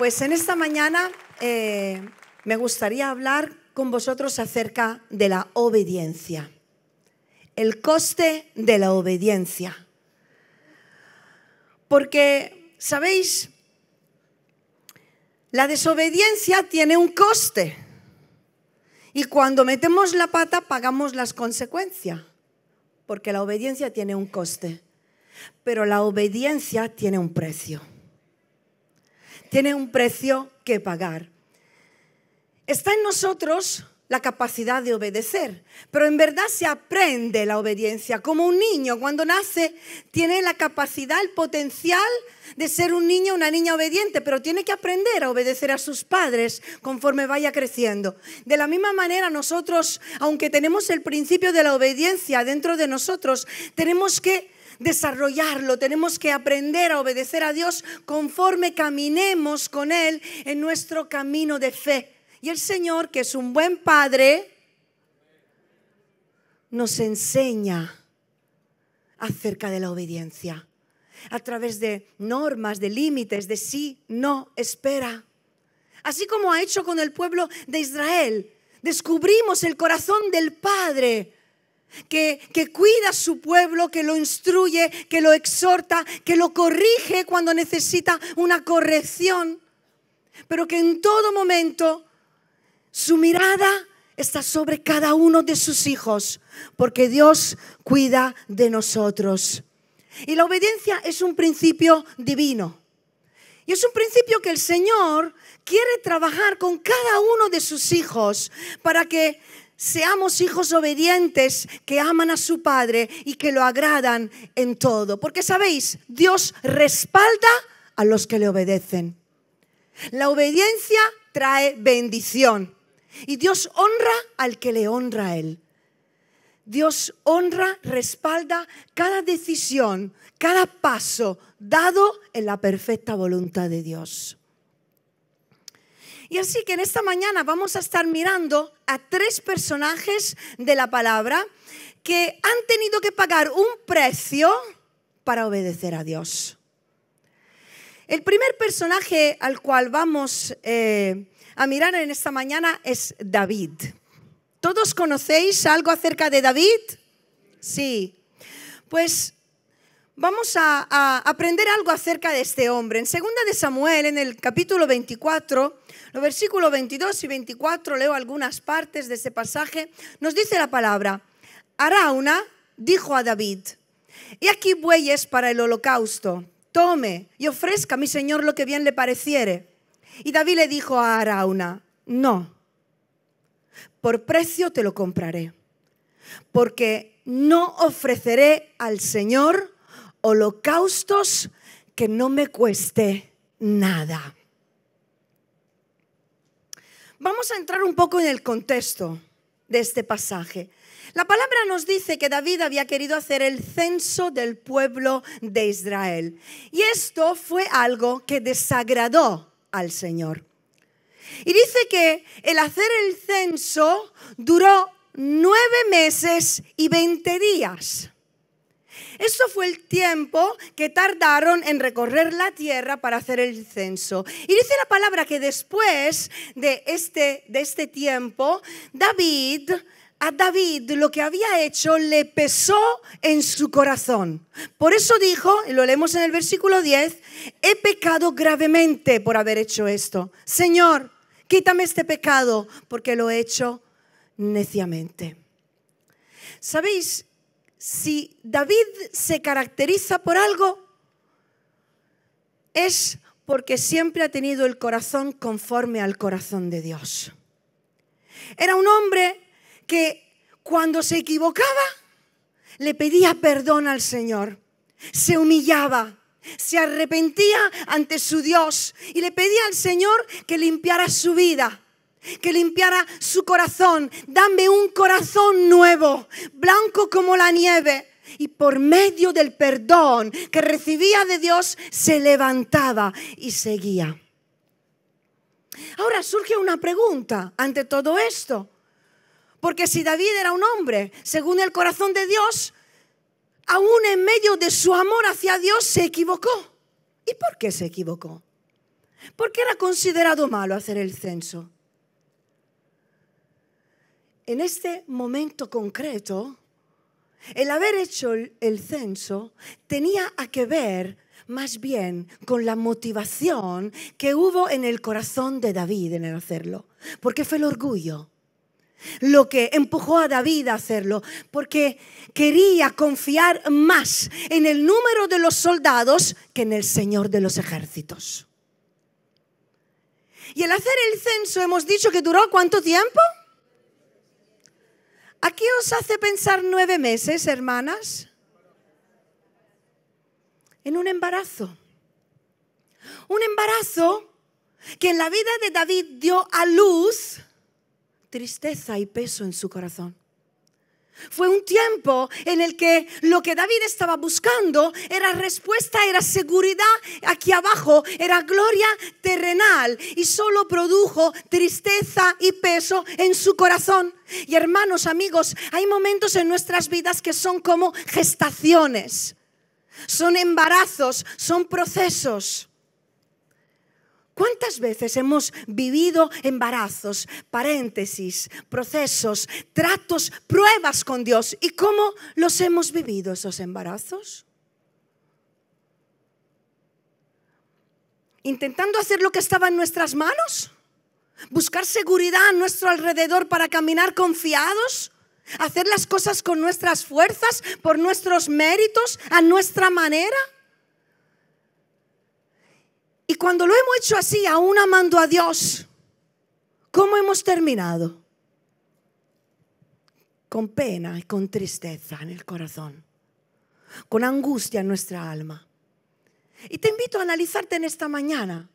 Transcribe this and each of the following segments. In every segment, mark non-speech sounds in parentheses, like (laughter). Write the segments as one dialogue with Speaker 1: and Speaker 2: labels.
Speaker 1: Pues en esta mañana eh, me gustaría hablar con vosotros acerca de la obediencia. El coste de la obediencia. Porque, ¿sabéis? La desobediencia tiene un coste. Y cuando metemos la pata pagamos las consecuencias. Porque la obediencia tiene un coste. Pero la obediencia tiene un precio tiene un precio que pagar. Está en nosotros la capacidad de obedecer, pero en verdad se aprende la obediencia. Como un niño cuando nace tiene la capacidad, el potencial de ser un niño una niña obediente, pero tiene que aprender a obedecer a sus padres conforme vaya creciendo. De la misma manera nosotros, aunque tenemos el principio de la obediencia dentro de nosotros, tenemos que desarrollarlo, tenemos que aprender a obedecer a Dios conforme caminemos con Él en nuestro camino de fe. Y el Señor, que es un buen Padre, nos enseña acerca de la obediencia a través de normas, de límites, de sí, no, espera. Así como ha hecho con el pueblo de Israel. Descubrimos el corazón del Padre que, cuida a su pueblo, que lo instruye, que lo exhorta, que lo corrige cuando necesita una corrección, pero que en todo momento su mirada está sobre cada uno de sus hijos, porque Dios cuida de nosotros. Y la obediencia es un principio divino. Y es un principio que el Señor quiere trabajar con cada uno de sus hijos para que seamos hijos obedientes que aman a su Padre y que lo agradan en todo. Porque sabéis, Dios respalda a los que le obedecen. La obediencia trae bendición y Dios honra al que le honra a Él. Dios honra, respalda cada decisión, cada paso dado en la perfecta voluntad de Dios. Y así que en esta mañana vamos a estar mirando a tres personajes de la palabra que han tenido que pagar un precio para obedecer a Dios. El primer personaje al cual vamos eh, a mirar en esta mañana es David. ¿Todos conocéis algo acerca de David? Sí. Pues vamos a, aprender algo acerca de este hombre. En segunda de Samuel, en el capítulo 24, los versículos 22 y 24, leo algunas partes de ese pasaje, nos dice la palabra, Arauna dijo a David, y aquí bueyes para el holocausto, tome y ofrezca a mi señor lo que bien le pareciere. Y David le dijo a Arauna, no, por precio te lo compraré, porque no ofreceré al Señor holocaustos que no me cueste nada. Vamos a entrar un poco en el contexto de este pasaje. La palabra nos dice que David había querido hacer el censo del pueblo de Israel. Y esto fue algo que desagradó al Señor. Y dice que el hacer el censo duró nueve meses y veinte días. Eso fue el tiempo que tardaron en recorrer la tierra para hacer el censo. Y dice la palabra que después de este, de este tiempo, David, a David lo que había hecho le pesó en su corazón. Por eso dijo, y lo leemos en el versículo 10, he pecado gravemente por haber hecho esto. Señor, quítame este pecado porque lo he hecho neciamente. ¿Sabéis? Si David se caracteriza por algo, es porque siempre ha tenido el corazón conforme al corazón de Dios. Era un hombre que cuando se equivocaba, le pedía perdón al Señor, se humillaba, se arrepentía ante su Dios y le pedía al Señor que limpiara su vida que limpiara su corazón. Dame un corazón nuevo, blanco como la nieve. Y por medio del perdón que recibía de Dios, se levantaba y seguía. Ahora surge una pregunta ante todo esto. Porque si David era un hombre, según el corazón de Dios, aún en medio de su amor hacia Dios se equivocó. ¿Y por qué se equivocó? ¿Por qué era considerado malo hacer el censo? En este momento concreto, el haber hecho el censo tenía a que ver más bien con la motivación que hubo en el corazón de David en el hacerlo, porque fue el orgullo lo que empujó a David a hacerlo, porque quería confiar más en el número de los soldados que en el Señor de los ejércitos. Y el hacer el censo hemos dicho que duró cuánto tiempo? Aquí os hace pensar nueve meses, hermanas? En un embarazo. Un embarazo que en la vida de David dio a luz tristeza y peso en su corazón. Fue un tiempo en el que lo que David estaba buscando era respuesta, era seguridad aquí abajo, era gloria terrenal y solo produjo tristeza y peso en su corazón. Y hermanos, amigos, hay momentos en nuestras vidas que son como gestaciones, son embarazos, son procesos. ¿Cuántas veces hemos vivido embarazos, paréntesis, procesos, tratos, pruebas con Dios? ¿Y cómo los hemos vivido esos embarazos? ¿Intentando hacer lo que estaba en nuestras manos? ¿Buscar seguridad a nuestro alrededor para caminar confiados? ¿Hacer las cosas con nuestras fuerzas, por nuestros méritos, a nuestra manera? Y cuando lo hemos hecho así, aún amando a Dios, ¿cómo hemos terminado? Con pena y con tristeza en el corazón, con angustia en nuestra alma. Y te invito a analizarte en esta mañana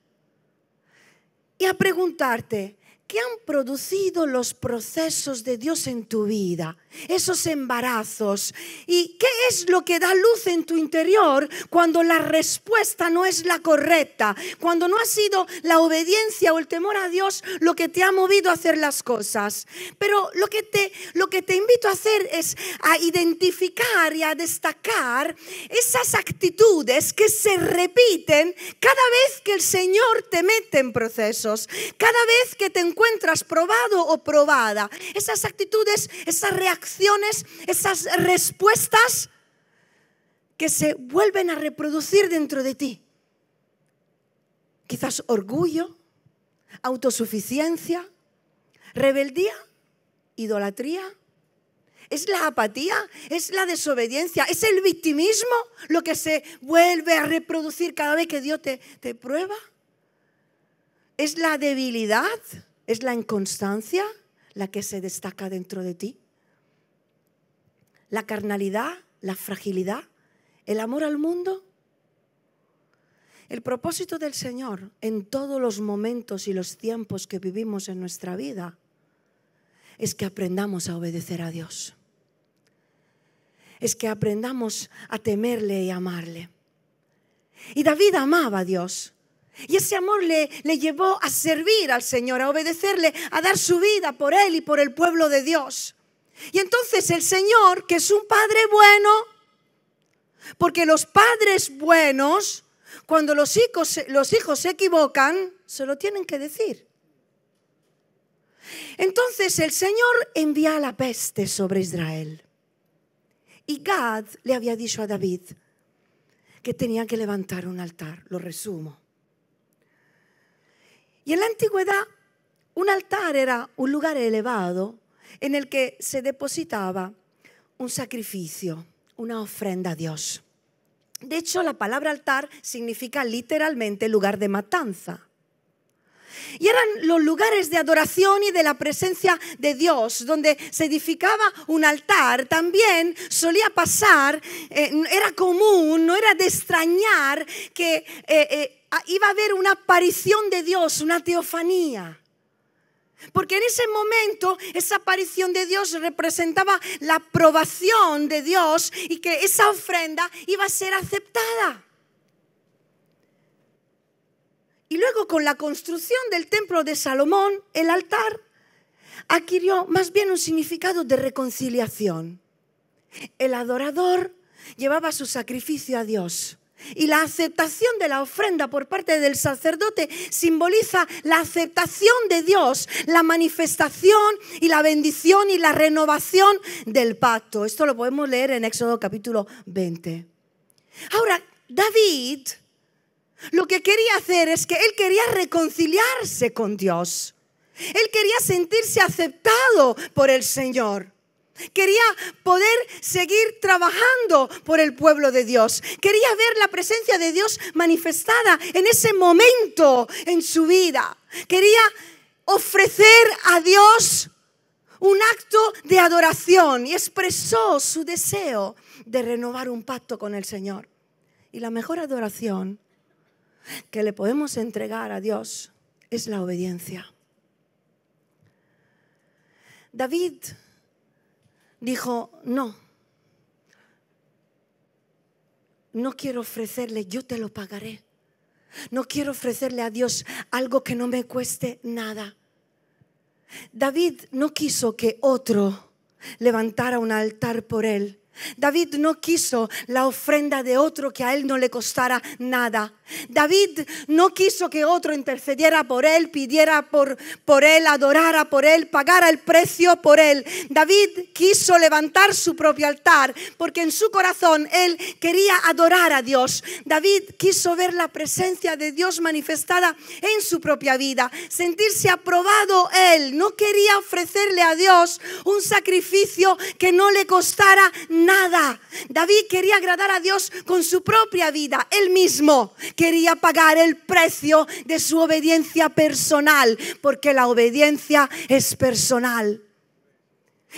Speaker 1: y a preguntarte, ¿Qué han producido los procesos de Dios en tu vida? Esos embarazos. ¿Y qué es lo que da luz en tu interior cuando la respuesta no es la correcta? Cuando no ha sido la obediencia o el temor a Dios lo que te ha movido a hacer las cosas. Pero lo que te, lo que te invito a hacer es a identificar y a destacar esas actitudes que se repiten cada vez que el Señor te mete en procesos. Cada vez que te encuentras probado o probada, esas actitudes, esas reacciones, esas respuestas que se vuelven a reproducir dentro de ti. Quizás orgullo, autosuficiencia, rebeldía, idolatría. Es la apatía, es la desobediencia, es el victimismo lo que se vuelve a reproducir cada vez que Dios te, te prueba. Es la debilidad, ¿Es la inconstancia la que se destaca dentro de ti? ¿La carnalidad? ¿La fragilidad? ¿El amor al mundo? El propósito del Señor en todos los momentos y los tiempos que vivimos en nuestra vida es que aprendamos a obedecer a Dios. Es que aprendamos a temerle y amarle. Y David amaba a Dios. Y ese amor le, le, llevó a servir al Señor, a obedecerle, a dar su vida por Él y por el pueblo de Dios. Y entonces el Señor, que es un Padre bueno, porque los padres buenos, cuando los hijos, los hijos se equivocan, se lo tienen que decir. Entonces el Señor envía la peste sobre Israel. Y Gad le había dicho a David que tenía que levantar un altar, lo resumo. Y en la antigüedad, un altar era un lugar elevado en el que se depositaba un sacrificio, una ofrenda a Dios. De hecho, la palabra altar significa literalmente lugar de matanza. Y eran los lugares de adoración y de la presencia de Dios, donde se edificaba un altar. También solía pasar, eh, era común, no era de extrañar que eh, eh, iba a haber una aparición de Dios, una teofanía. Porque en ese momento esa aparición de Dios representaba la aprobación de Dios y que esa ofrenda iba a ser aceptada. Y luego con la construcción del templo de Salomón, el altar adquirió más bien un significado de reconciliación. El adorador llevaba su sacrificio a Dios Y la aceptación de la ofrenda por parte del sacerdote simboliza la aceptación de Dios, la manifestación y la bendición y la renovación del pacto. Esto lo podemos leer en Éxodo capítulo 20. Ahora, David lo que quería hacer es que él quería reconciliarse con Dios. Él quería sentirse aceptado por el Señor. Quería poder seguir trabajando por el pueblo de Dios. Quería ver la presencia de Dios manifestada en ese momento en su vida. Quería ofrecer a Dios un acto de adoración y expresó su deseo de renovar un pacto con el Señor. Y la mejor adoración que le podemos entregar a Dios es la obediencia. David dijo, no, no quiero ofrecerle, yo te lo pagaré. No quiero ofrecerle a Dios algo que no me cueste nada. David no quiso que otro levantara un altar por él. David no quiso la ofrenda de otro que a él no le costara nada. David no quiso que otro intercediera por él, pidiera por, por él, adorara por él, pagara el precio por él. David quiso levantar su propio altar porque en su corazón él quería adorar a Dios. David quiso ver la presencia de Dios manifestada en su propia vida, sentirse aprobado él. No quería ofrecerle a Dios un sacrificio que no le costara nada. David quería agradar a Dios con su propia vida, él mismo quería pagar el precio de su obediencia personal, porque la obediencia es personal.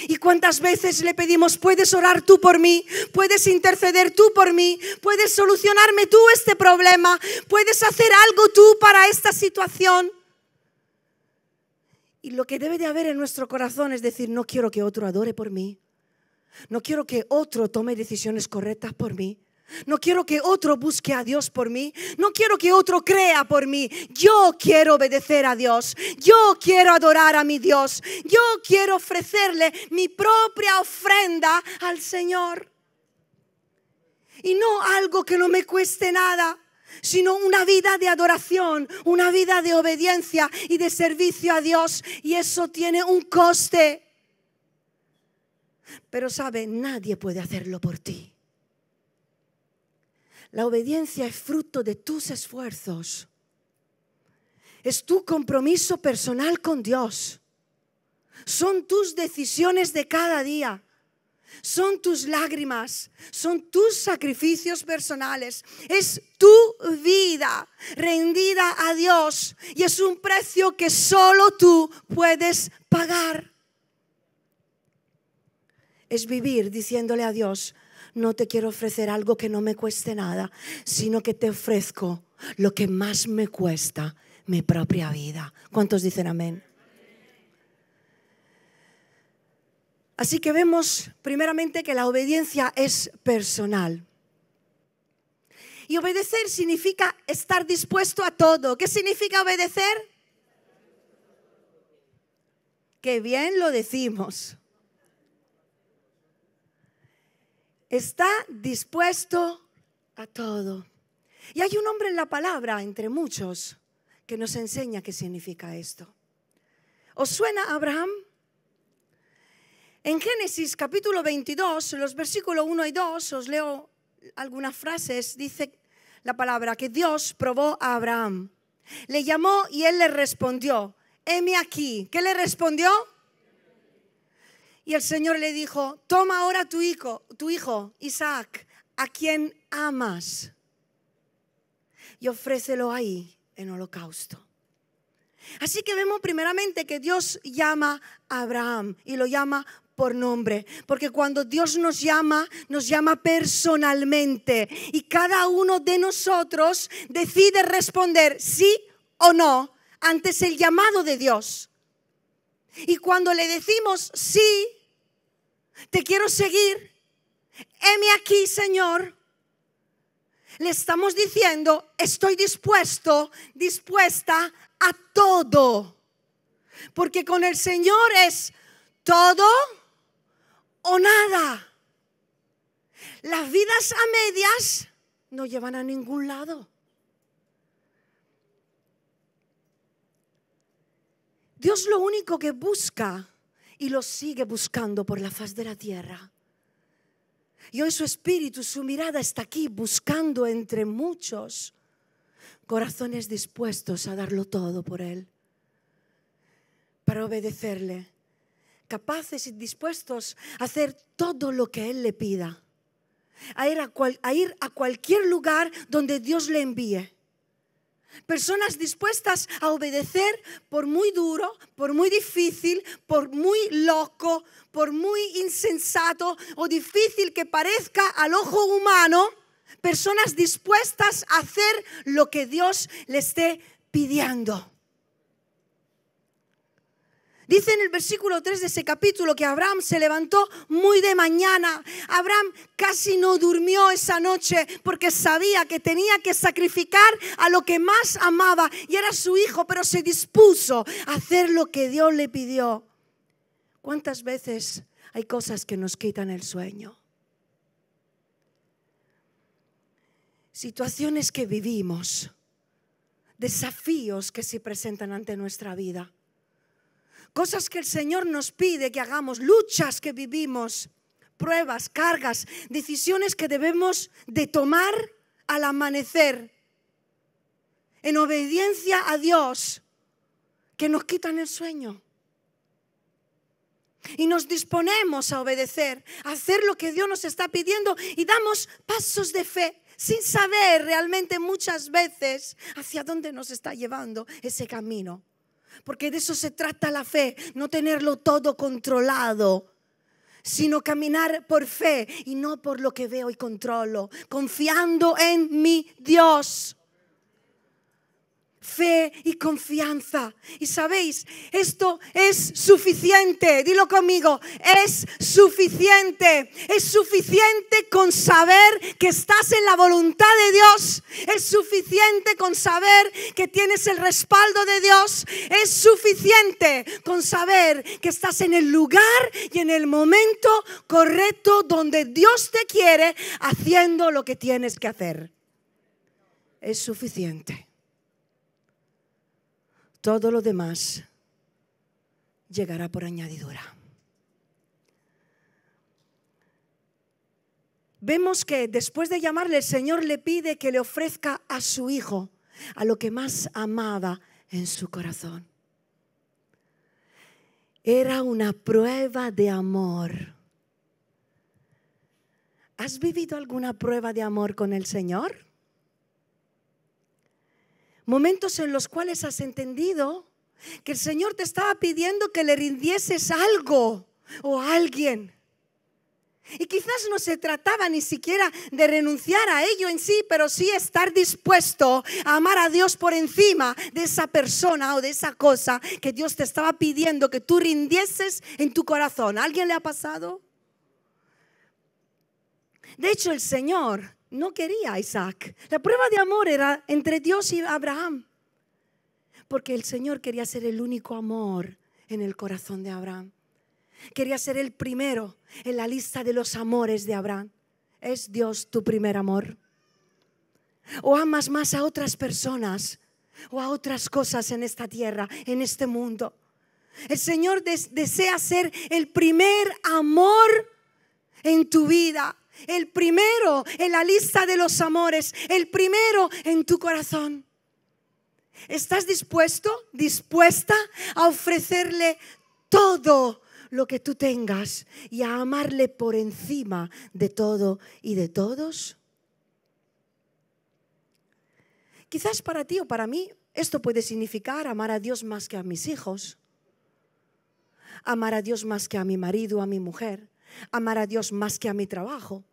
Speaker 1: ¿Y cuántas veces le pedimos, puedes orar tú por mí? ¿Puedes interceder tú por mí? ¿Puedes solucionarme tú este problema? ¿Puedes hacer algo tú para esta situación? Y lo que debe de haber en nuestro corazón es decir, no quiero que otro adore por mí. No quiero que otro tome decisiones correctas por mí. No quiero que otro busque a Dios por mí. No quiero que otro crea por mí. Yo quiero obedecer a Dios. Yo quiero adorar a mi Dios. Yo quiero ofrecerle mi propia ofrenda al Señor. Y no algo que no me cueste nada, sino una vida de adoración, una vida de obediencia y de servicio a Dios. Y eso tiene un coste. Pero sabe, nadie puede hacerlo por ti. La obediencia es fruto de tus esfuerzos. Es tu compromiso personal con Dios. Son tus decisiones de cada día. Son tus lágrimas, son tus sacrificios personales, es tu vida rendida a Dios y es un precio que solo tú puedes pagar. Es vivir diciéndole a Dios, no te quiero ofrecer algo que no me cueste nada, sino que te ofrezco lo que más me cuesta, mi propia vida. ¿Cuántos dicen amén? Así que vemos primeramente que la obediencia es personal. Y obedecer significa estar dispuesto a todo. ¿Qué significa obedecer? Qué bien lo decimos. Está dispuesto a todo. Y hay un hombre en la palabra, entre muchos, que nos enseña qué significa esto. ¿Os suena Abraham? En Génesis capítulo 22, los versículos 1 y 2, os leo algunas frases, dice la palabra que Dios probó a Abraham. Le llamó y él le respondió, heme aquí. ¿Qué le respondió? Y el Señor le dijo, toma ahora tu hijo, tu hijo Isaac, a quien amas, y ofrécelo ahí en holocausto. Así que vemos primeramente que Dios llama a Abraham y lo llama por nombre, porque cuando Dios nos llama, nos llama personalmente y cada uno de nosotros decide responder sí o no antes el llamado de Dios. Y cuando le decimos sí, te quiero seguir. Heme aquí, Señor. Le estamos diciendo, estoy dispuesto, dispuesta a todo. Porque con el Señor es todo o nada. Las vidas a medias no llevan a ningún lado. Dios lo único que busca y lo sigue buscando por la faz de la tierra. Y hoy su espíritu, su mirada está aquí buscando entre muchos corazones dispuestos a darlo todo por Él, para obedecerle, capaces y dispuestos a hacer todo lo que Él le pida, a ir a, a cualquier lugar donde Dios le envíe Personas dispuestas a obedecer por muy duro, por muy difícil, por muy loco, por muy insensato o difícil que parezca al ojo humano. Personas dispuestas a hacer lo que Dios le esté pidiendo. Dice en el versículo 3 de ese capítulo que Abraham se levantó muy de mañana. Abraham casi no durmió esa noche porque sabía que tenía que sacrificar a lo que más amaba y era su hijo, pero se dispuso a hacer lo que Dios le pidió. ¿Cuántas veces hay cosas que nos quitan el sueño? Situaciones que vivimos, desafíos que se presentan ante nuestra vida cosas que el Señor nos pide que hagamos, luchas que vivimos, pruebas, cargas, decisiones que debemos de tomar al amanecer, en obediencia a Dios, que nos quitan el sueño. Y nos disponemos a obedecer, a hacer lo que Dios nos está pidiendo y damos pasos de fe sin saber realmente muchas veces hacia dónde nos está llevando ese camino. Porque de eso se trata la fe, no tenerlo todo controlado, sino caminar por fe y no por lo que veo y controlo, confiando en mi Dios fe y confianza. Y sabéis, esto es suficiente. Dilo conmigo, es suficiente. Es suficiente con saber que estás en la voluntad de Dios. Es suficiente con saber que tienes el respaldo de Dios. Es suficiente con saber que estás en el lugar y en el momento correcto donde Dios te quiere haciendo lo que tienes que hacer. Es suficiente. Todo lo demás llegará por añadidura. Vemos que después de llamarle, el Señor le pide que le ofrezca a su hijo, a lo que más amaba en su corazón. Era una prueba de amor. ¿Has vivido alguna prueba de amor con el Señor? Momentos en los cuales has entendido que el Señor te estaba pidiendo que le rindieses algo o a alguien. Y quizás no se trataba ni siquiera de renunciar a ello en sí, pero sí estar dispuesto a amar a Dios por encima de esa persona o de esa cosa que Dios te estaba pidiendo que tú rindieses en tu corazón. ¿A alguien le ha pasado? De hecho, el Señor no quería Isaac. La prueba de amor era entre Dios y Abraham. Porque el Señor quería ser el único amor en el corazón de Abraham. Quería ser el primero en la lista de los amores de Abraham. ¿Es Dios tu primer amor? ¿O amas más a otras personas o a otras cosas en esta tierra, en este mundo? El Señor desea ser el primer amor en tu vida el primero en la lista de los amores, el primero en tu corazón. ¿Estás dispuesto, dispuesta a ofrecerle todo lo que tú tengas y a amarle por encima de todo y de todos? Quizás para ti o para mí esto puede significar amar a Dios más que a mis hijos, amar a Dios más que a mi marido, a mi mujer, amar a Dios más que a mi trabajo,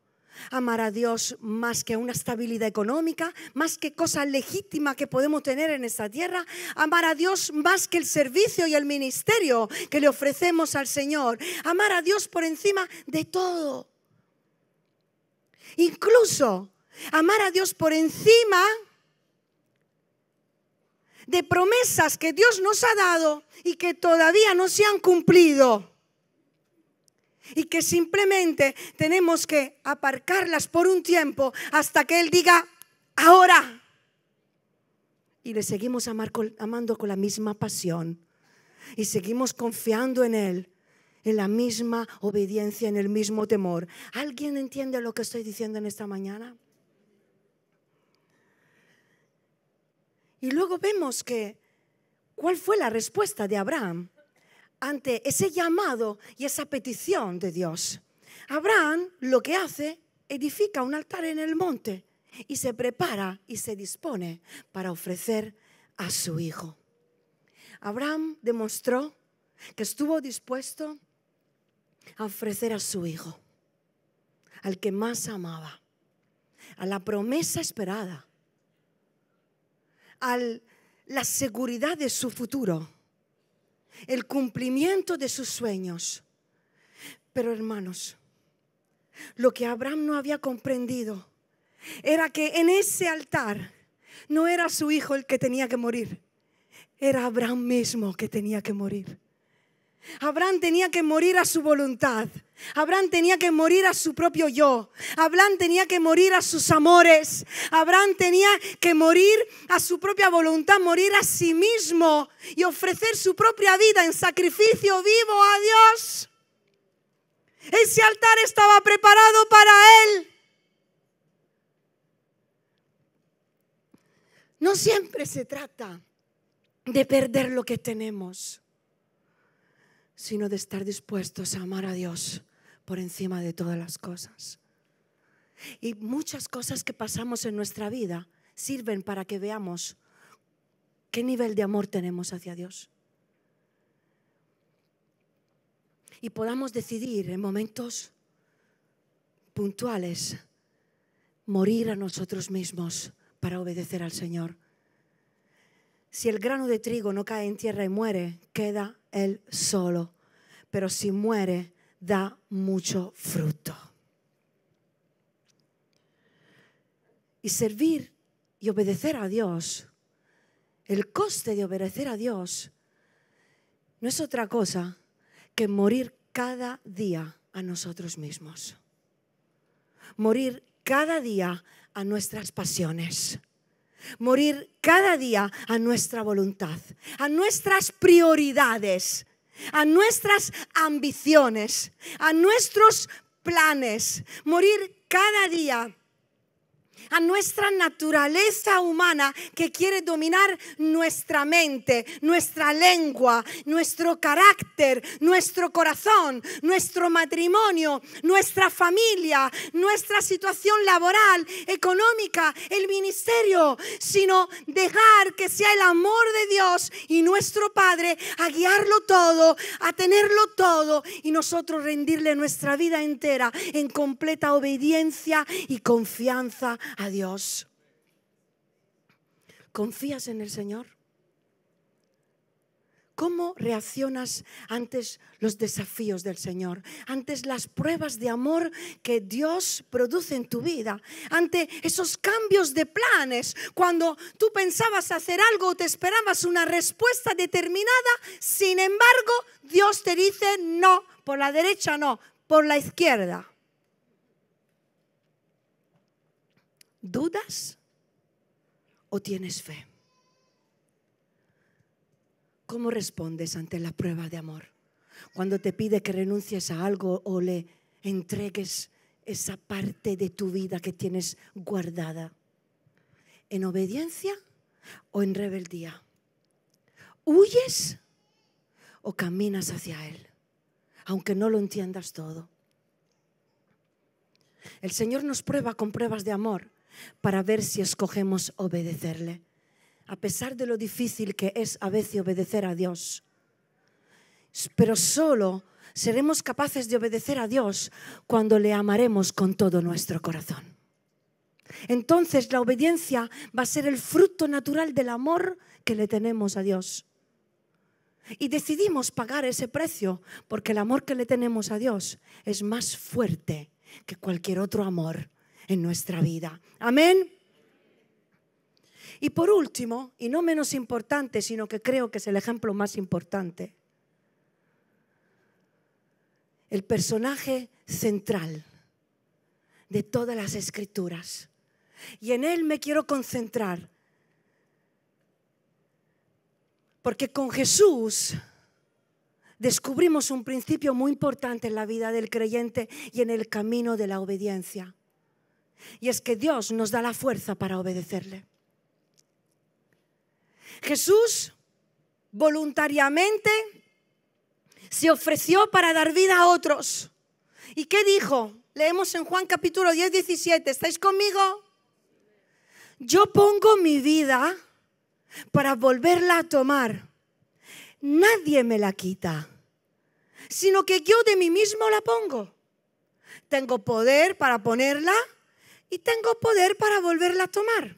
Speaker 1: amar a Dios más que a una estabilidad económica, más que cosa legítima que podemos tener en esta tierra, amar a Dios más que el servicio y el ministerio que le ofrecemos al Señor, amar a Dios por encima de todo. Incluso amar a Dios por encima de promesas que Dios nos ha dado y que todavía no se han cumplido. Y que simplemente tenemos que aparcarlas por un tiempo hasta que Él diga, ahora. Y le seguimos amando con la misma pasión y seguimos confiando en Él, en la misma obediencia, en el mismo temor. ¿Alguien entiende lo que estoy diciendo en esta mañana? Y luego vemos que, ¿cuál fue la respuesta de Abraham? Ante ese llamado y esa petición de Dios. Abraham lo que hace, edifica un altar en el monte y se prepara y se dispone para ofrecer a su hijo. Abraham demostró que estuvo dispuesto a ofrecer a su hijo, al que más amaba, a la promesa esperada, a la seguridad de su futuro el cumplimiento de sus sueños. Pero hermanos, lo que Abraham no había comprendido era que en ese altar no era su hijo el que tenía que morir, era Abraham mismo que tenía que morir. Abraham tenía que morir a su voluntad. Abraham tenía que morir a su propio yo. Abraham tenía que morir a sus amores. Abraham tenía que morir a su propia voluntad, morir a sí mismo y ofrecer su propia vida en sacrificio vivo a Dios. Ese altar estaba preparado para él. No siempre se trata de perder lo que tenemos sino de estar dispuestos a amar a Dios por encima de todas las cosas. Y muchas cosas que pasamos en nuestra vida sirven para que veamos qué nivel de amor tenemos hacia Dios. Y podamos decidir en momentos puntuales morir a nosotros mismos para obedecer al Señor. Si el grano de trigo no cae en tierra y muere, queda él solo. Pero si muere, da mucho fruto. Y servir y obedecer a Dios, el coste de obedecer a Dios, no es otra cosa que morir cada día a nosotros mismos. Morir cada día a nuestras pasiones morir cada día a nuestra voluntad, a nuestras prioridades, a nuestras ambiciones, a nuestros planes, morir cada día a nuestra naturaleza humana que quiere dominar nuestra mente, nuestra lengua, nuestro carácter, nuestro corazón, nuestro matrimonio, nuestra familia, nuestra situación laboral, económica, el ministerio, sino dejar que sea el amor de Dios y nuestro Padre a guiarlo todo, a tenerlo todo y nosotros rendirle nuestra vida entera en completa obediencia y confianza a Dios. ¿Confías en el Señor? ¿Cómo reaccionas ante los desafíos del Señor? Ante las pruebas de amor que Dios produce en tu vida. Ante esos cambios de planes. Cuando tú pensabas hacer algo o te esperabas una respuesta determinada. Sin embargo, Dios te dice no, por la derecha no, por la izquierda. ¿Dudas o tienes fe? ¿Cómo respondes ante la prueba de amor? Cuando te pide que renuncies a algo o le entregues esa parte de tu vida que tienes guardada. ¿En obediencia o en rebeldía? ¿Huyes o caminas hacia Él? Aunque no lo entiendas todo. El Señor nos prueba con pruebas de amor para ver si escogemos obedecerle, a pesar de lo difícil que es a veces obedecer a Dios. Pero solo seremos capaces de obedecer a Dios cuando le amaremos con todo nuestro corazón. Entonces la obediencia va a ser el fruto natural del amor que le tenemos a Dios. Y decidimos pagar ese precio porque el amor que le tenemos a Dios es más fuerte que cualquier otro amor en nuestra vida. Amén. Y por último, y no menos importante, sino que creo que es el ejemplo más importante, el personaje central de todas las escrituras. Y en él me quiero concentrar. Porque con Jesús descubrimos un principio muy importante en la vida del creyente y en el camino de la obediencia. Y es que Dios nos da la fuerza para obedecerle. Jesús voluntariamente se ofreció para dar vida a otros. ¿Y qué dijo? Leemos en Juan capítulo 10, 17. ¿Estáis conmigo? Yo pongo mi vida para volverla a tomar. Nadie me la quita, sino que yo de mí mismo la pongo. Tengo poder para ponerla y tengo poder para volverla a tomar.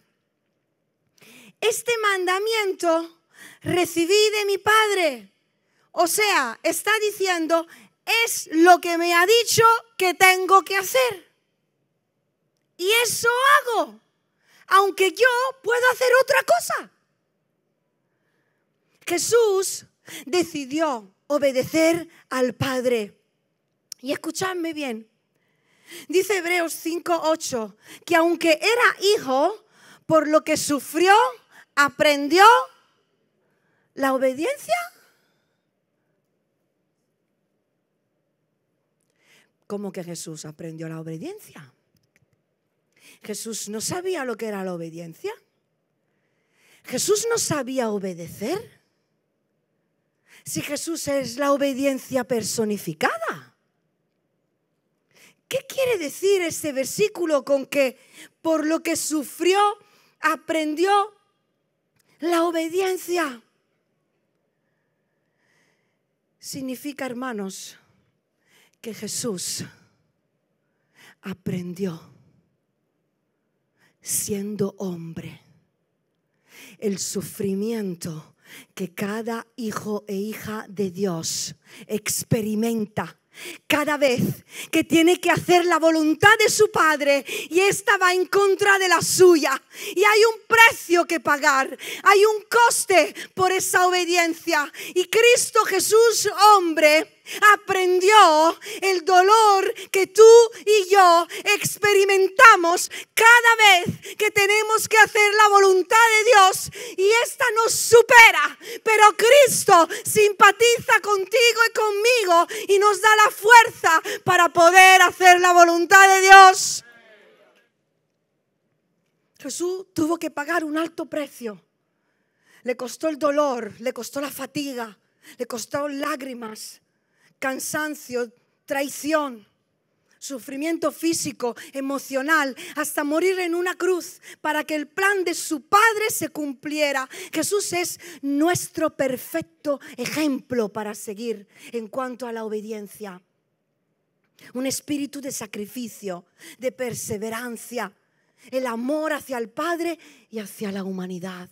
Speaker 1: Este mandamiento recibí de mi Padre. O sea, está diciendo, es lo que me ha dicho que tengo que hacer. Y eso hago, aunque yo puedo hacer otra cosa. Jesús decidió obedecer al Padre. Y escuchadme bien, Dice Hebreos 5:8 que aunque era hijo, por lo que sufrió, aprendió la obediencia. ¿Cómo que Jesús aprendió la obediencia? Jesús no sabía lo que era la obediencia. Jesús no sabía obedecer. Si Jesús es la obediencia personificada. ¿Qué quiere decir ese versículo con que por lo que sufrió aprendió la obediencia? Significa, hermanos, que Jesús aprendió siendo hombre el sufrimiento que cada hijo e hija de Dios experimenta cada vez que tiene que hacer la voluntad de su Padre y esta va en contra de la suya. Y hay un precio que pagar, hay un coste por esa obediencia. Y Cristo Jesús, hombre, aprendió el dolor que tú y yo experimentamos cada vez que tenemos que hacer la voluntad de Dios y esta nos supera, pero Cristo simpatiza contigo y conmigo y nos da la fuerza para poder hacer la voluntad de Dios. Jesús tuvo que pagar un alto precio. Le costó el dolor, le costó la fatiga, le costó lágrimas, cansancio, traición, sufrimiento físico, emocional, hasta morir en una cruz para que el plan de su Padre se cumpliera. Jesús es nuestro perfecto ejemplo para seguir en cuanto a la obediencia. Un espíritu de sacrificio, de perseverancia, el amor hacia el Padre y hacia la humanidad.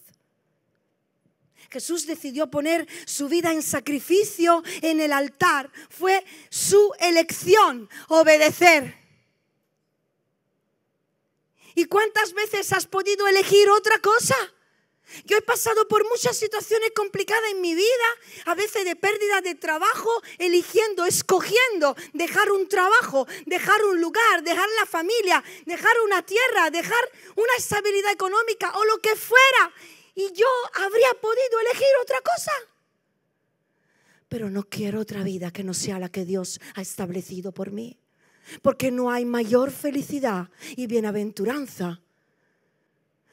Speaker 1: Jesús decidió poner su vida en sacrificio en el altar. Fue su elección obedecer. ¿Y cuántas veces has podido elegir otra cosa? Yo he pasado por muchas situaciones complicadas en mi vida, a veces de pérdida de trabajo, eligiendo, escogiendo dejar un trabajo, dejar un lugar, dejar la familia, dejar una tierra, dejar una estabilidad económica o lo que fuera y yo habría podido elegir otra cosa. Pero no quiero otra vida que no sea la que Dios ha establecido por mí. Porque no hay mayor felicidad y bienaventuranza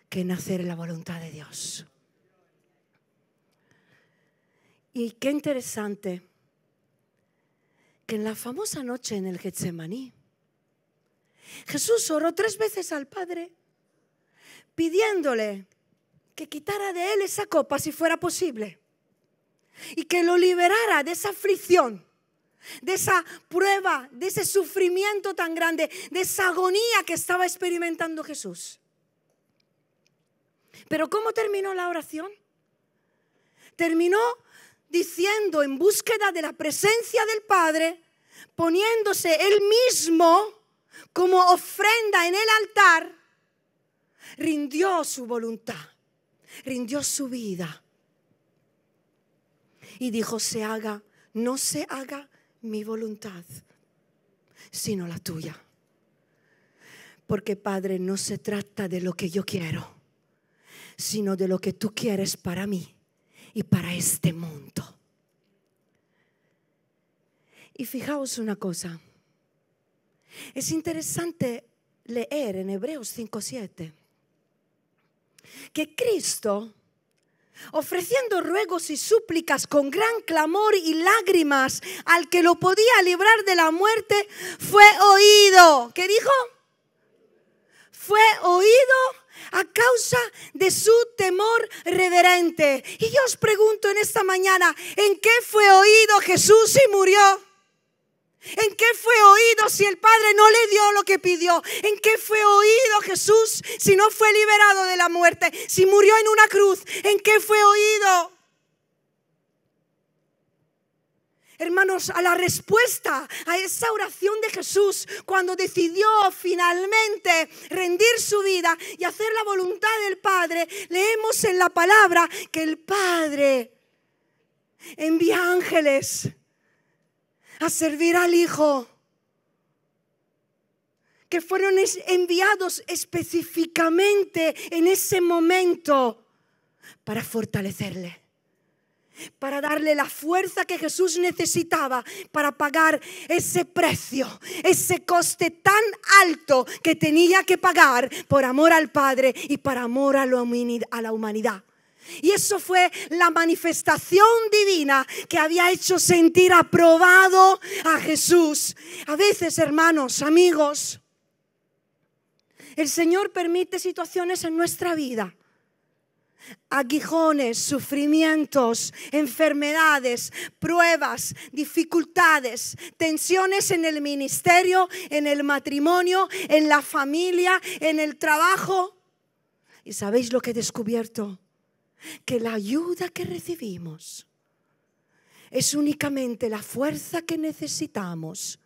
Speaker 1: que nacer en la voluntad de Dios. Y qué interesante que en la famosa noche en el Getsemaní, Jesús oró tres veces al Padre pidiéndole que quitara de él esa copa si fuera posible y que lo liberara de esa aflicción, de esa prueba, de ese sufrimiento tan grande, de esa agonía que estaba experimentando Jesús. Pero ¿cómo terminó la oración? Terminó diciendo en búsqueda de la presencia del Padre, poniéndose él mismo como ofrenda en el altar, rindió su voluntad rindió su vida y dijo, se haga, no se haga mi voluntad, sino la tuya. Porque Padre, no se trata de lo que yo quiero, sino de lo que tú quieres para mí y para este mundo. Y fijaos una cosa, es interesante leer en Hebreos 5.7 que Cristo, ofreciendo ruegos y súplicas con gran clamor y lágrimas al que lo podía librar de la muerte, fue oído. ¿Qué dijo? Fue oído a causa de su temor reverente. Y yo os pregunto en esta mañana, ¿en qué fue oído Jesús y murió? ¿En qué fue oído si el Padre no le dio lo que pidió? ¿En qué fue oído Jesús si no fue liberado de la muerte? Si murió en una cruz, ¿en qué fue oído? Hermanos, a la respuesta a esa oración de Jesús cuando decidió finalmente rendir su vida y hacer la voluntad del Padre, leemos en la palabra que el Padre envía ángeles a servir al Hijo, que fueron enviados específicamente en ese momento para fortalecerle para darle la fuerza que Jesús necesitaba para pagar ese precio, ese coste tan alto que tenía que pagar por amor al Padre y por amor a la humanidad. Y eso fue la manifestación divina que había hecho sentir aprobado a Jesús. A veces, hermanos, amigos, el Señor permite situaciones en nuestra vida. Aguijones, sufrimientos, enfermedades, pruebas, dificultades, tensiones en el ministerio, en el matrimonio, en la familia, en el trabajo. ¿Y sabéis lo que he descubierto? Que la ayuda que recibimos es únicamente la fuerza que necesitamos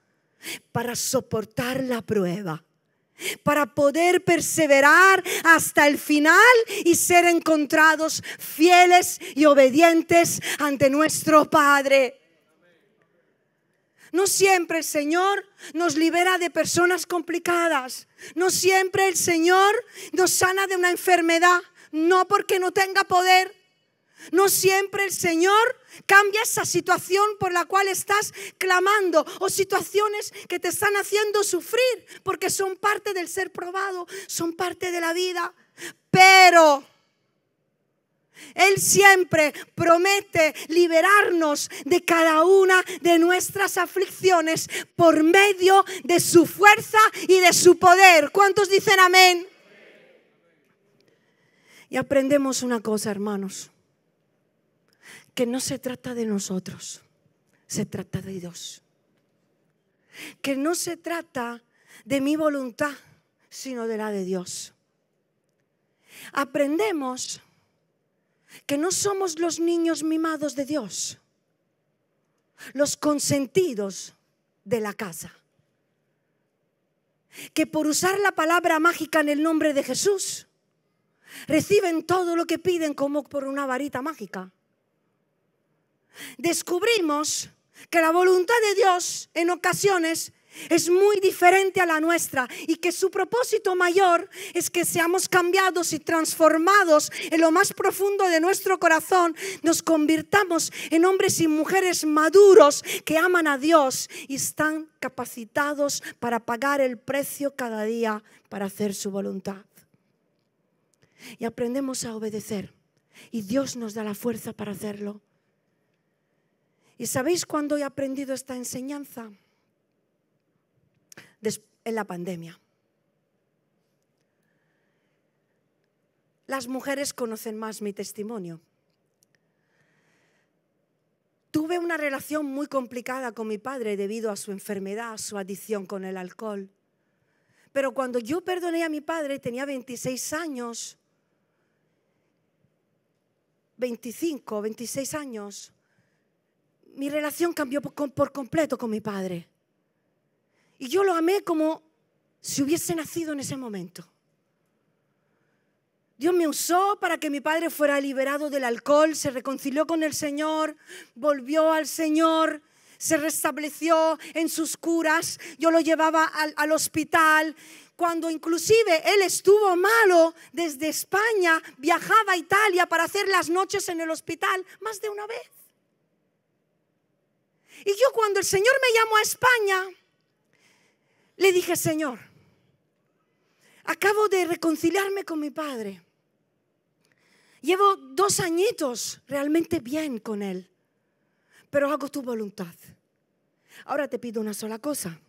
Speaker 1: para soportar la prueba, para poder perseverar hasta el final y ser encontrados fieles y obedientes ante nuestro Padre. No siempre el Señor nos libera de personas complicadas. No siempre el Señor nos sana de una enfermedad no porque no tenga poder. No siempre el Señor cambia esa situación por la cual estás clamando o situaciones que te están haciendo sufrir porque son parte del ser probado, son parte de la vida. Pero Él siempre promete liberarnos de cada una de nuestras aflicciones por medio de su fuerza y de su poder. ¿Cuántos dicen amén? Y aprendemos una cosa, hermanos, que no se trata de nosotros, se trata de Dios. Que no se trata de mi voluntad, sino de la de Dios. Aprendemos que no somos los niños mimados de Dios, los consentidos de la casa. Que por usar la palabra mágica en el nombre de Jesús, reciben todo lo que piden como por una varita mágica. Descubrimos que la voluntad de Dios en ocasiones es muy diferente a la nuestra y que su propósito mayor es que seamos cambiados y transformados en lo más profundo de nuestro corazón, nos convirtamos en hombres y mujeres maduros que aman a Dios y están capacitados para pagar el precio cada día para hacer su voluntad y aprendemos a obedecer. Y Dios nos da la fuerza para hacerlo. ¿Y sabéis cuándo he aprendido esta enseñanza? en la pandemia. Las mujeres conocen más mi testimonio. Tuve una relación muy complicada con mi padre debido a su enfermedad, su adicción con el alcohol. Pero cuando yo perdoné a mi padre, tenía 26 años, 25, 26 años, mi relación cambió por, completo con mi padre. Y yo lo amé como si hubiese nacido en ese momento. Dios me usó para que mi padre fuera liberado del alcohol, se reconcilió con el Señor, volvió al Señor, se restableció en sus curas, yo lo llevaba al, al hospital. Cuando inclusive él estuvo malo desde España, viajaba a Italia para hacer las noches en el hospital más de una vez. Y yo cuando el Señor me llamó a España, le dije, Señor, acabo de reconciliarme con mi padre. Llevo dos añitos realmente bien con él, pero hago tu voluntad. Ahora te pido una sola cosa.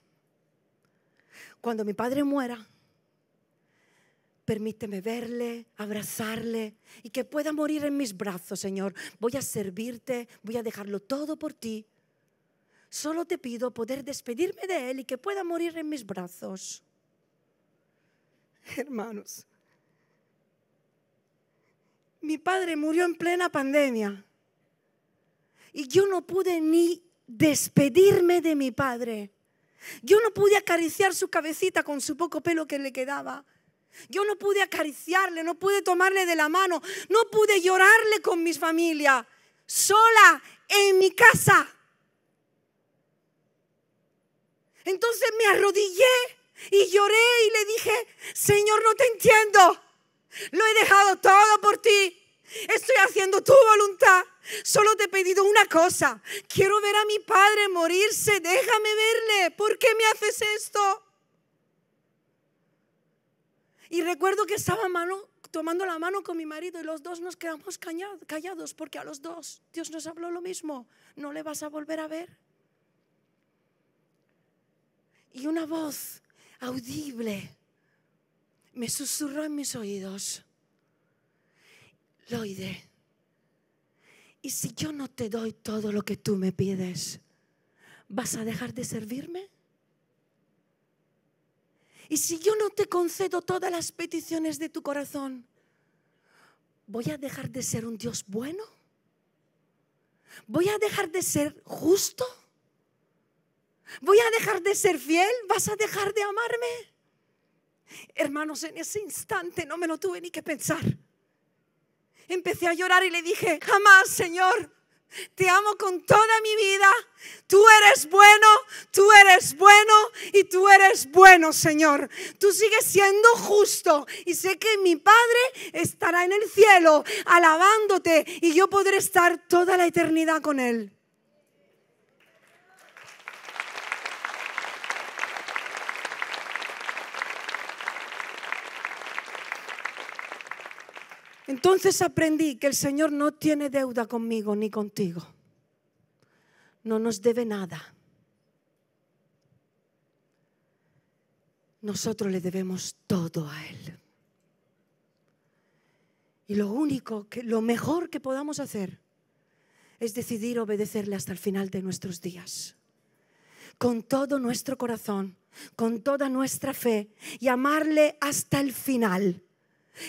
Speaker 1: Cuando mi padre muera, permíteme verle, abrazarle y que pueda morir en mis brazos, Señor. Voy a servirte, voy a dejarlo todo por ti. Solo te pido poder despedirme de él y que pueda morir en mis brazos. (laughs) Hermanos, mi padre murió en plena pandemia y yo no pude ni despedirme de mi padre. Yo no pude acariciar su cabecita con su poco pelo que le quedaba. Yo no pude acariciarle, no pude tomarle de la mano, no pude llorarle con mi familia, sola en mi casa. Entonces me arrodillé y lloré y le dije, Señor, no te entiendo. Lo he dejado todo por ti. Estoy haciendo tu voluntad. Solo te he pedido una cosa. Quiero ver a mi padre morirse. Déjame verle. ¿Por qué me haces esto? Y recuerdo que estaba mano, tomando la mano con mi marido y los dos nos quedamos callados porque a los dos Dios nos habló lo mismo. No le vas a volver a ver. Y una voz audible me susurró en mis oídos. Loide, ¿y si yo no te doy todo lo que tú me pides, vas a dejar de servirme? ¿Y si yo no te concedo todas las peticiones de tu corazón, voy a dejar de ser un Dios bueno? ¿Voy a dejar de ser justo? ¿Voy a dejar de ser fiel? ¿Vas a dejar de amarme? Hermanos, en ese instante no me lo tuve ni que pensar. Empecé a llorar y le dije, jamás, Señor, te amo con toda mi vida. Tú eres bueno, tú eres bueno y tú eres bueno, Señor. Tú sigues siendo justo y sé que mi Padre estará en el cielo alabándote y yo podré estar toda la eternidad con Él. Entonces aprendí que el Señor no tiene deuda conmigo ni contigo. No nos debe nada. Nosotros le debemos todo a Él. Y lo único, que, lo mejor que podamos hacer es decidir obedecerle hasta el final de nuestros días. Con todo nuestro corazón, con toda nuestra fe y amarle hasta el final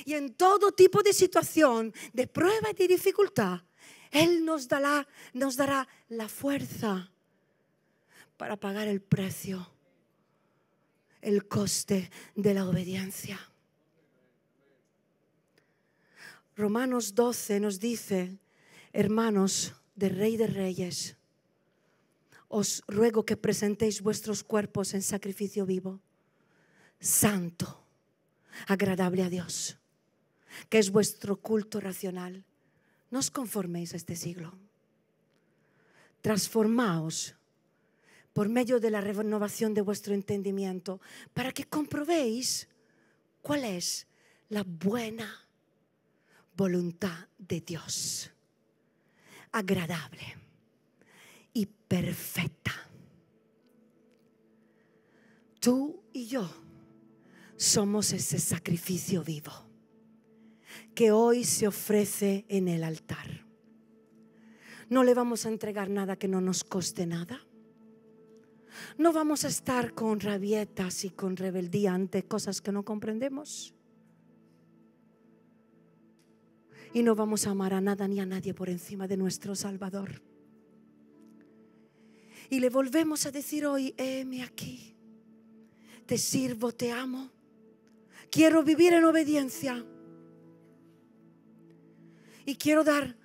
Speaker 1: y en todo tipo de situación, de prueba y de dificultad, Él nos dará, nos dará la fuerza para pagar el precio, el coste de la obediencia. Romanos 12 nos dice, hermanos de Rey de Reyes, os ruego que presentéis vuestros cuerpos en sacrificio vivo, santo agradable a Dios, que es vuestro culto racional. No os conforméis a este siglo. Transformaos por medio de la renovación de vuestro entendimiento para que comprobéis cuál es la buena voluntad de Dios, agradable y perfecta. Tú y yo somos ese sacrificio vivo que hoy se ofrece en el altar. No le vamos a entregar nada que no nos coste nada. No vamos a estar con rabietas y con rebeldía ante cosas que no comprendemos. Y no vamos a amar a nada ni a nadie por encima de nuestro Salvador. Y le volvemos a decir hoy, heme aquí, te sirvo, te amo. Quiero vivir en obediencia. Y quiero dar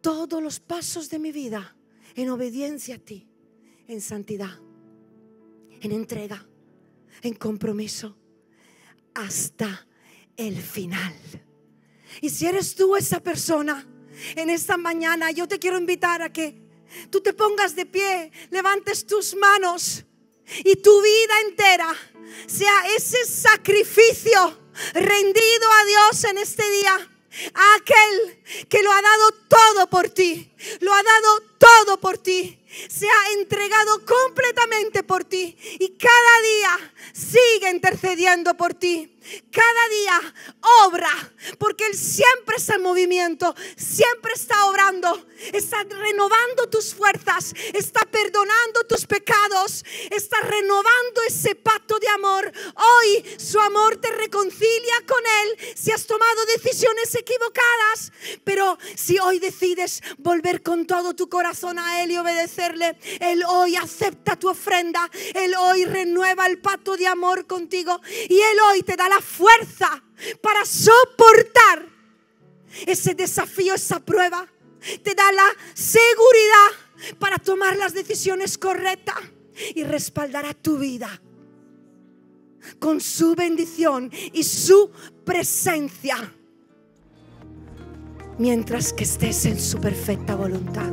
Speaker 1: todos los pasos de mi vida en obediencia a ti. en santidad, en entrega, en compromiso, hasta el final. Y si eres tú esa persona, en esta mañana yo te quiero invitar a que tú te pongas de pie, levantes tus manos y tu vida entera sea ese sacrificio rendido a Dios en este día. aquel que lo ha dado todo por ti, lo ha dado todo por ti, se ha entregado completamente por ti y cada día sigue intercediendo por ti. Cada día obra, porque Él siempre está en movimiento, siempre está obrando, está renovando tus fuerzas, está perdonando tus pecados, está renovando ese pacto de amor. Hoy su amor te reconcilia con Él si has tomado decisiones equivocadas, pero si hoy decides volver con todo tu corazón a Él y obedecerle, Él hoy acepta tu ofrenda, Él hoy renueva el pacto de amor contigo y Él hoy te da la fuerza para soportar ese desafío, esa prueba. Te da la seguridad para tomar las decisiones correctas y respaldará tu vida con su bendición y su presencia mientras que estés en su perfecta voluntad.